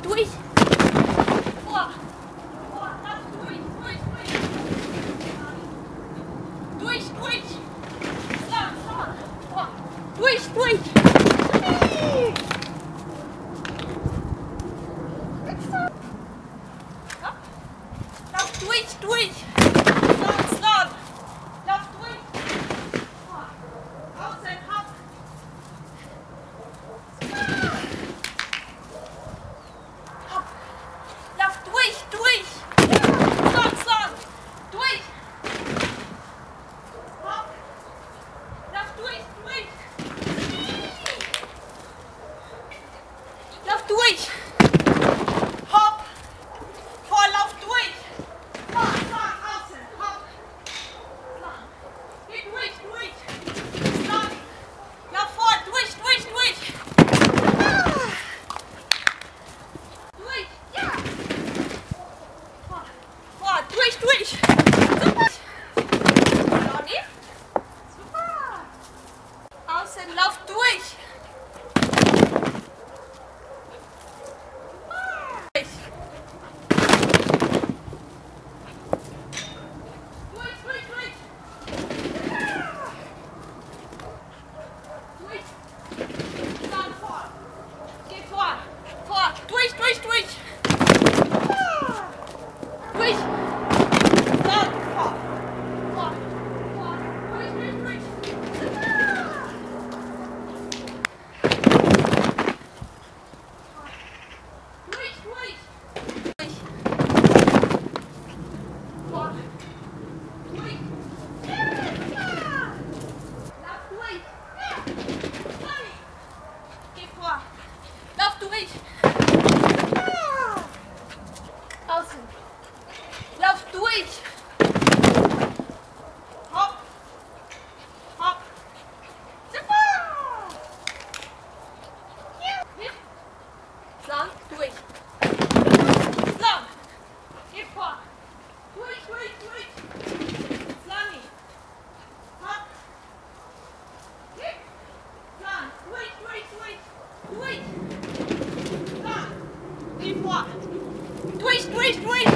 Стой! О! О, так, стой, стой, стой! Стой, стой! Сам, сам! О! Стой, стой! Стой, стой! Bye. sprich. Ah! Außen. Lauf durch. Wait, wait!